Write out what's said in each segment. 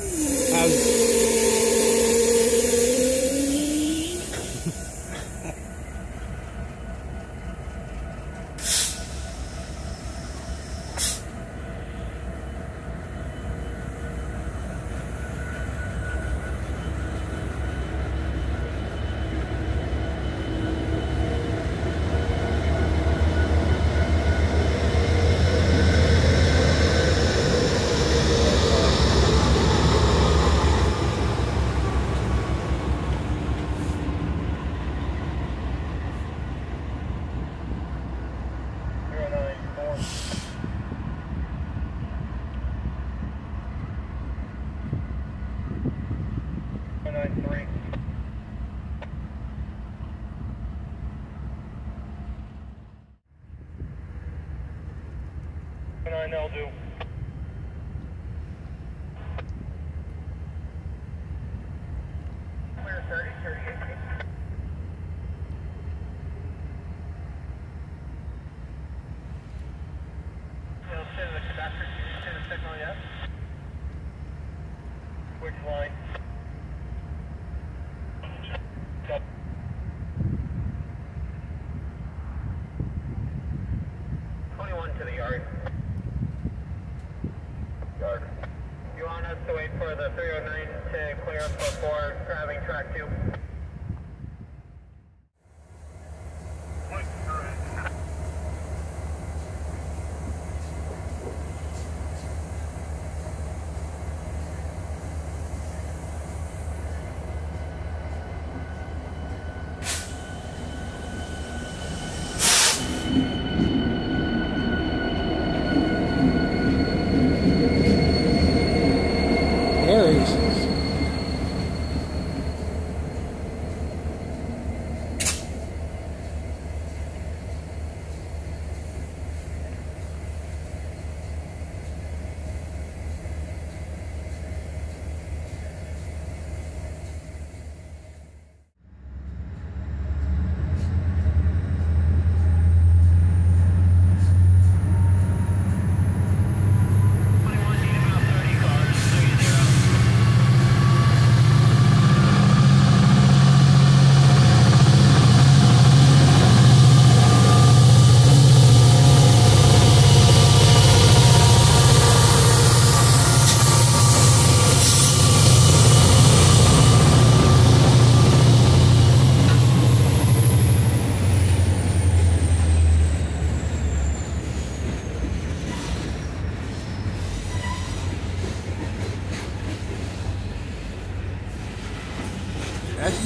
How's Nine L do.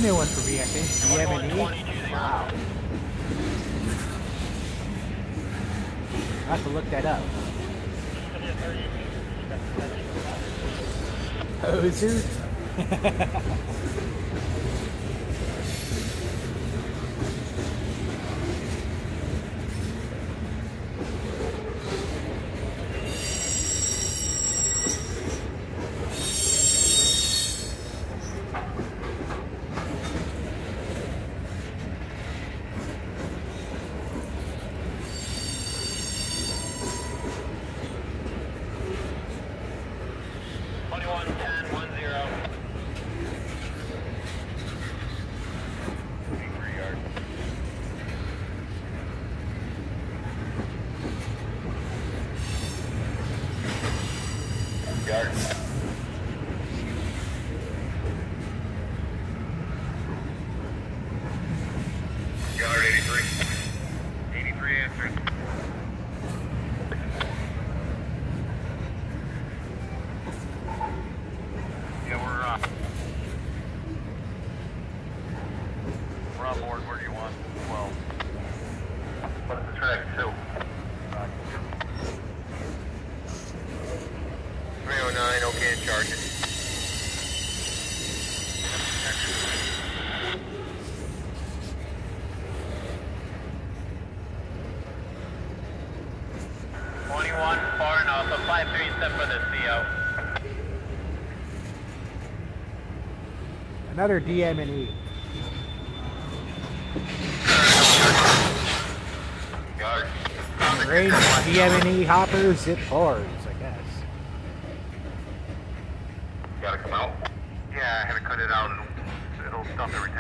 New one for me, I think. DM&E. Wow. I have to look that up. Hoser? Yard. Another DM&E. Range DM&E hoppers zip bars, I guess. Gotta come out? Yeah, I had to cut it out. It'll, it'll dump everything.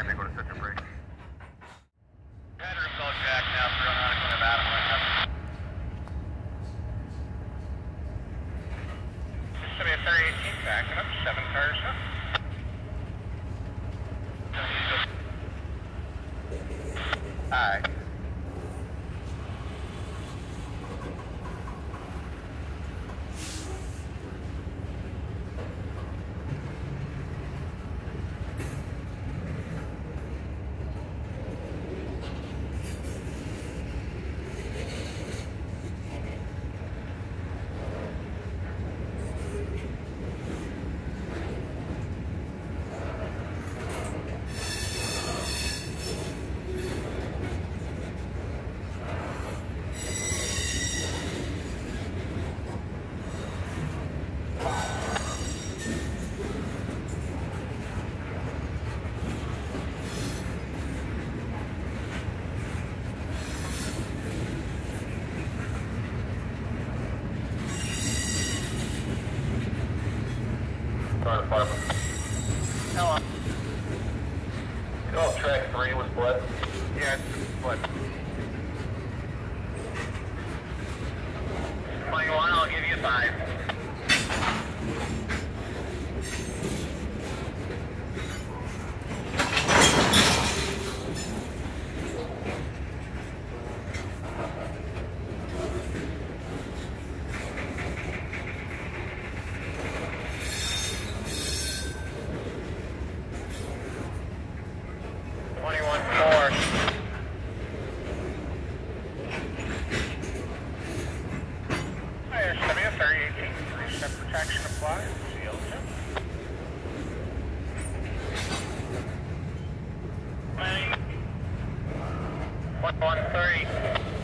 113.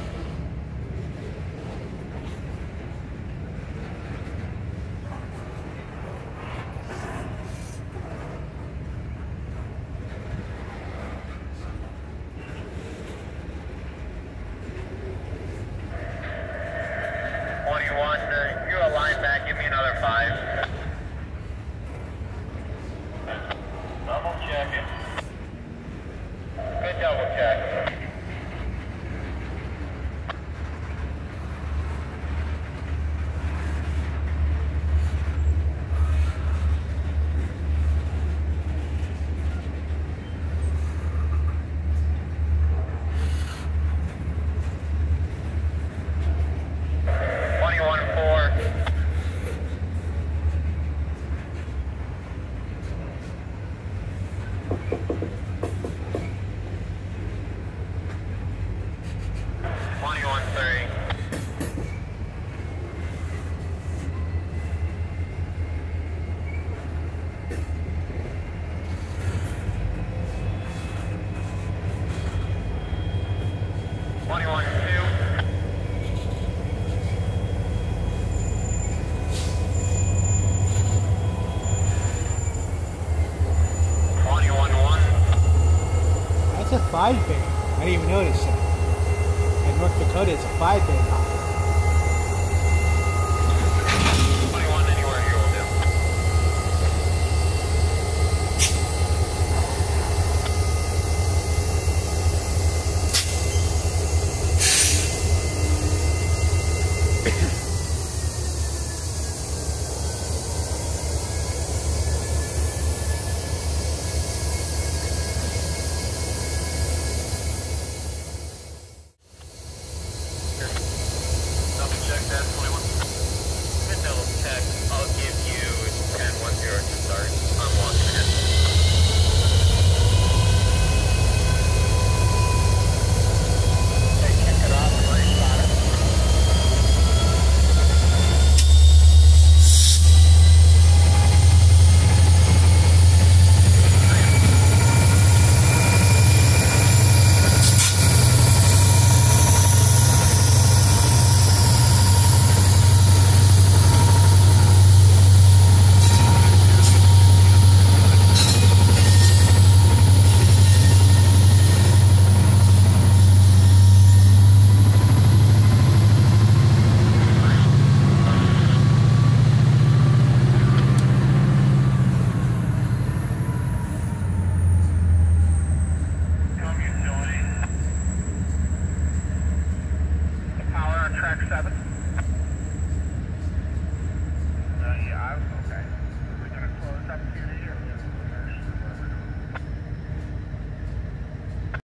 five bay. I didn't even notice that. And North Dakota is a five day now.